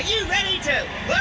Are you ready to?